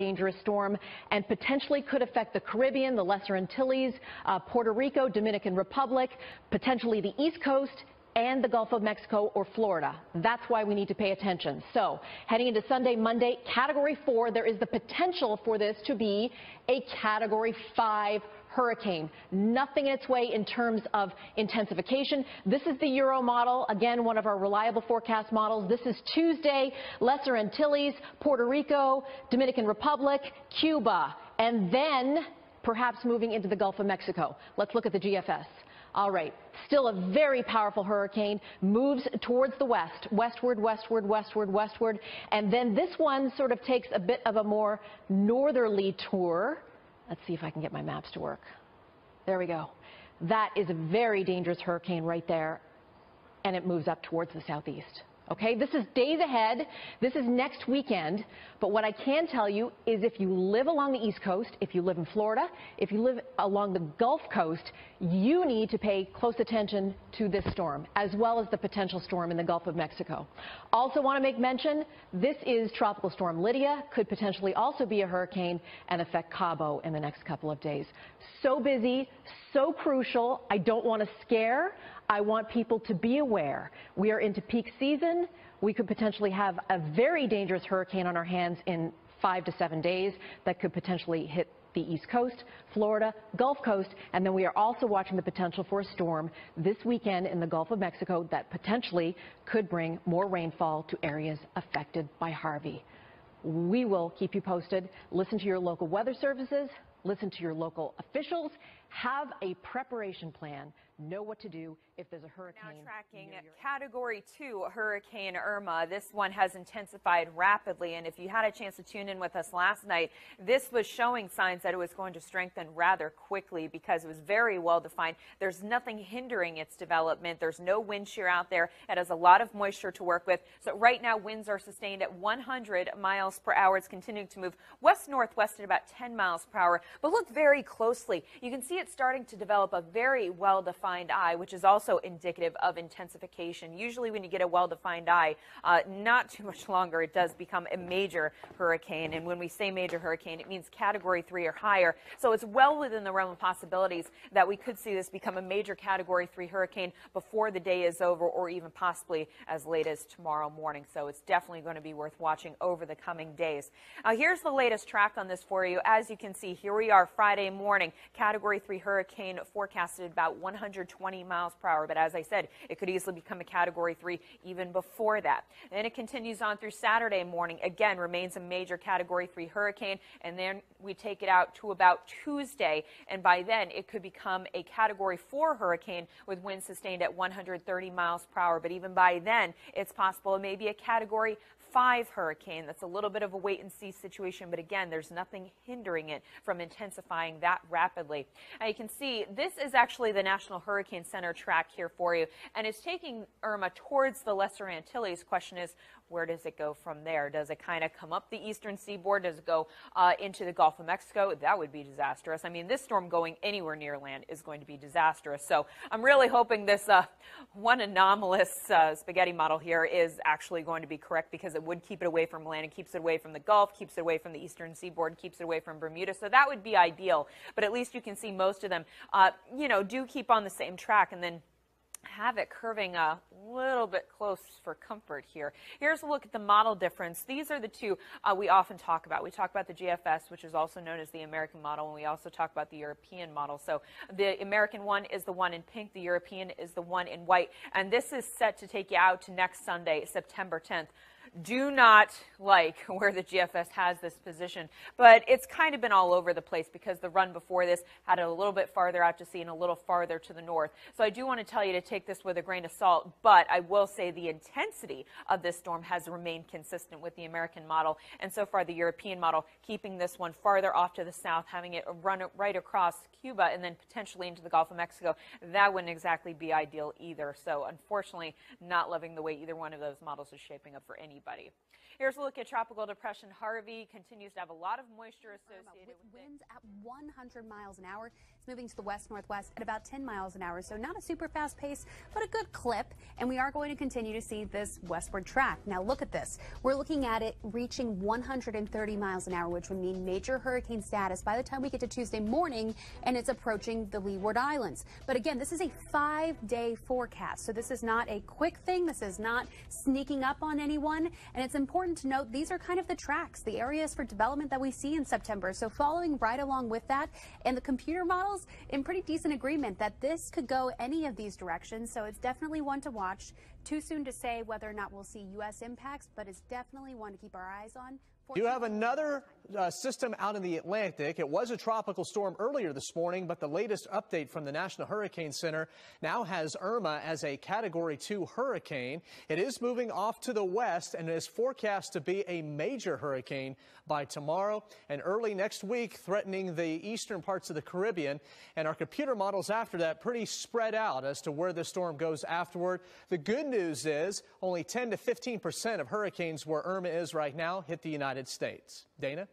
dangerous storm and potentially could affect the Caribbean, the Lesser Antilles, uh, Puerto Rico, Dominican Republic, potentially the East Coast and the Gulf of Mexico or Florida. That's why we need to pay attention. So heading into Sunday, Monday, Category 4, there is the potential for this to be a Category 5 hurricane. Nothing in its way in terms of intensification. This is the Euro model, again, one of our reliable forecast models. This is Tuesday, Lesser Antilles, Puerto Rico, Dominican Republic, Cuba, and then perhaps moving into the Gulf of Mexico. Let's look at the GFS. All right, still a very powerful hurricane, moves towards the west, westward, westward, westward, westward, and then this one sort of takes a bit of a more northerly tour Let's see if I can get my maps to work. There we go. That is a very dangerous hurricane right there, and it moves up towards the southeast. Okay, this is days ahead. This is next weekend. But what I can tell you is if you live along the East Coast, if you live in Florida, if you live along the Gulf Coast, you need to pay close attention to this storm, as well as the potential storm in the Gulf of Mexico. Also want to make mention, this is Tropical Storm Lidia, could potentially also be a hurricane and affect Cabo in the next couple of days. So busy, so crucial. I don't want to scare. I want people to be aware. We are into peak season. We could potentially have a very dangerous hurricane on our hands in five to seven days that could potentially hit the East Coast, Florida, Gulf Coast, and then we are also watching the potential for a storm this weekend in the Gulf of Mexico that potentially could bring more rainfall to areas affected by Harvey. We will keep you posted. Listen to your local weather services, listen to your local officials, have a preparation plan know what to do if there's a hurricane. Now tracking Category 2 Hurricane Irma. This one has intensified rapidly, and if you had a chance to tune in with us last night, this was showing signs that it was going to strengthen rather quickly because it was very well defined. There's nothing hindering its development. There's no wind shear out there. It has a lot of moisture to work with. So right now, winds are sustained at 100 miles per hour. It's continuing to move west-northwest at about 10 miles per hour. But look very closely. You can see it starting to develop a very well-defined eye, which is also indicative of intensification. Usually when you get a well-defined eye, uh, not too much longer, it does become a major hurricane. And when we say major hurricane, it means category three or higher. So it's well within the realm of possibilities that we could see this become a major category three hurricane before the day is over or even possibly as late as tomorrow morning. So it's definitely going to be worth watching over the coming days. Uh, here's the latest track on this for you. As you can see, here we are Friday morning, category three hurricane forecasted about 120 miles per hour. But as I said, it could easily become a category three even before that. Then it continues on through Saturday morning. Again, remains a major category three hurricane. And then we take it out to about Tuesday. And by then, it could become a category four hurricane with winds sustained at 130 miles per hour. But even by then, it's possible it may be a category 5 hurricane. That's a little bit of a wait and see situation, but again, there's nothing hindering it from intensifying that rapidly. Now you can see this is actually the National Hurricane Center track here for you, and it's taking Irma towards the Lesser Antilles. Question is, where does it go from there? Does it kind of come up the eastern seaboard? Does it go uh, into the Gulf of Mexico? That would be disastrous. I mean, this storm going anywhere near land is going to be disastrous. So I'm really hoping this uh, one anomalous uh, spaghetti model here is actually going to be correct because it would keep it away from land and keeps it away from the Gulf, keeps it away from the eastern seaboard, keeps it away from Bermuda. So that would be ideal. But at least you can see most of them, uh, you know, do keep on the same track and then have it curving a little bit close for comfort here. Here's a look at the model difference. These are the two uh, we often talk about. We talk about the GFS, which is also known as the American model, and we also talk about the European model. So the American one is the one in pink, the European is the one in white, and this is set to take you out to next Sunday, September 10th do not like where the GFS has this position, but it's kind of been all over the place because the run before this had it a little bit farther out to sea and a little farther to the north. So I do want to tell you to take this with a grain of salt, but I will say the intensity of this storm has remained consistent with the American model, and so far the European model keeping this one farther off to the south, having it run right across Cuba and then potentially into the Gulf of Mexico. That wouldn't exactly be ideal either. So unfortunately, not loving the way either one of those models is shaping up for anybody Here's a look at Tropical Depression Harvey. Continues to have a lot of moisture associated with, with winds at 100 miles an hour. It's moving to the west northwest at about 10 miles an hour, so not a super fast pace, but a good clip. And we are going to continue to see this westward track. Now look at this. We're looking at it reaching 130 miles an hour, which would mean major hurricane status by the time we get to Tuesday morning, and it's approaching the Leeward Islands. But again, this is a five-day forecast, so this is not a quick thing. This is not sneaking up on anyone, and it's important to note these are kind of the tracks, the areas for development that we see in September. So following right along with that and the computer models in pretty decent agreement that this could go any of these directions. So it's definitely one to watch. Too soon to say whether or not we'll see U.S. impacts, but it's definitely one to keep our eyes on. You have another uh, system out in the Atlantic. It was a tropical storm earlier this morning, but the latest update from the National Hurricane Center now has Irma as a Category 2 hurricane. It is moving off to the west and is forecast to be a major hurricane by tomorrow and early next week, threatening the eastern parts of the Caribbean. And our computer models after that pretty spread out as to where the storm goes afterward. The good news is only 10 to 15 percent of hurricanes where Irma is right now hit the United United States. Dana?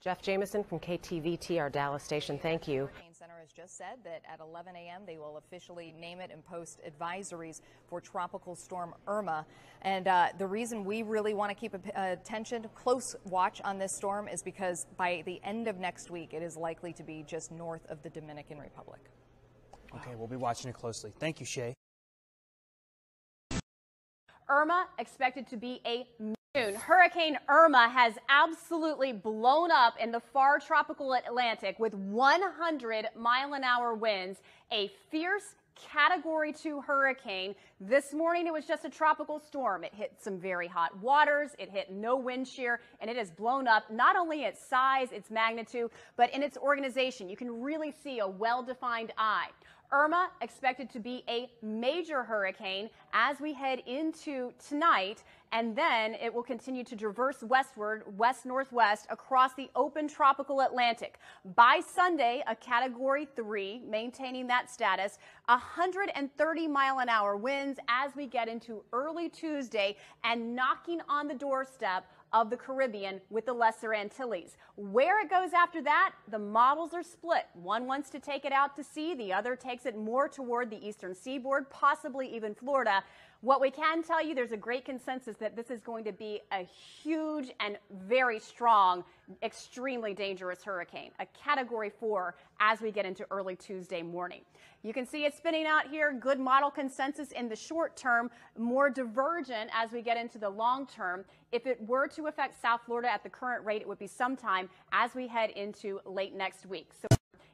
Jeff Jamison from KTVT, our Dallas station. Thank you. The center has just said that at 11 a.m. they will officially name it and post advisories for Tropical Storm Irma. And uh, the reason we really want to keep attention, close watch on this storm is because by the end of next week, it is likely to be just north of the Dominican Republic. Okay, we'll be watching it closely. Thank you, Shay. Irma expected to be a Hurricane Irma has absolutely blown up in the far tropical Atlantic with 100 mile an hour winds, a fierce Category 2 hurricane. This morning it was just a tropical storm. It hit some very hot waters, it hit no wind shear, and it has blown up not only its size, its magnitude, but in its organization. You can really see a well defined eye. Irma expected to be a major hurricane as we head into tonight, and then it will continue to traverse westward, west northwest, across the open tropical Atlantic. By Sunday, a category three, maintaining that status, 130 mile an hour winds as we get into early Tuesday and knocking on the doorstep of the Caribbean with the Lesser Antilles. Where it goes after that, the models are split. One wants to take it out to sea, the other takes it more toward the eastern seaboard, possibly even Florida. What we can tell you, there's a great consensus that this is going to be a huge and very strong, extremely dangerous hurricane, a category four as we get into early Tuesday morning. You can see it spinning out here, good model consensus in the short term, more divergent as we get into the long term. If it were to affect South Florida at the current rate, it would be sometime as we head into late next week. So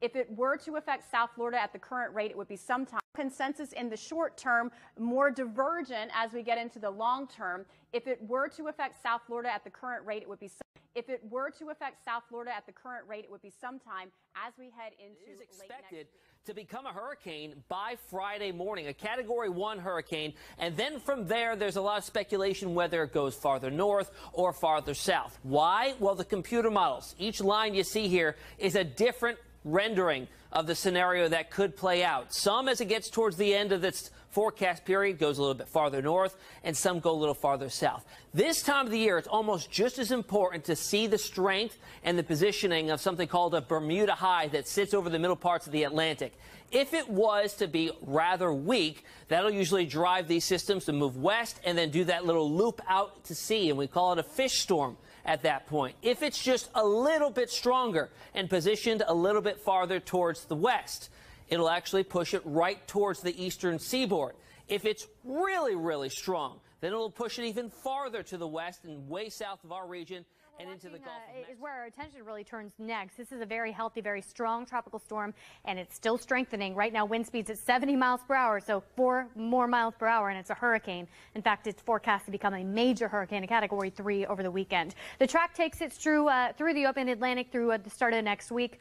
if it were to affect South Florida at the current rate, it would be sometime consensus in the short term, more divergent as we get into the long term. If it were to affect South Florida at the current rate, it would be if it were to affect South Florida at the current rate, it would be sometime as we head into it is expected to become a hurricane by Friday morning, a Category 1 hurricane. And then from there, there's a lot of speculation whether it goes farther north or farther south. Why? Well, the computer models. Each line you see here is a different rendering of the scenario that could play out. Some, as it gets towards the end of this forecast period, goes a little bit farther north, and some go a little farther south. This time of the year, it's almost just as important to see the strength and the positioning of something called a Bermuda high that sits over the middle parts of the Atlantic. If it was to be rather weak, that'll usually drive these systems to move west and then do that little loop out to sea, and we call it a fish storm at that point. If it's just a little bit stronger and positioned a little bit farther towards the west, it'll actually push it right towards the eastern seaboard. If it's really, really strong, then it'll push it even farther to the west and way south of our region and into the Gulf uh, is where our attention really turns next. This is a very healthy, very strong tropical storm, and it's still strengthening. Right now, wind speeds at 70 miles per hour, so four more miles per hour, and it's a hurricane. In fact, it's forecast to become a major hurricane, a Category 3 over the weekend. The track takes it through, uh, through the open Atlantic through uh, the start of next week.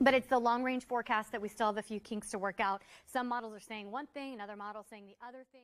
But it's the long range forecast that we still have a few kinks to work out. Some models are saying one thing, another model saying the other thing.